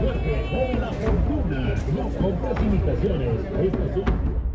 suerte o la fortuna. No compres imitaciones. Estas son...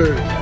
Food.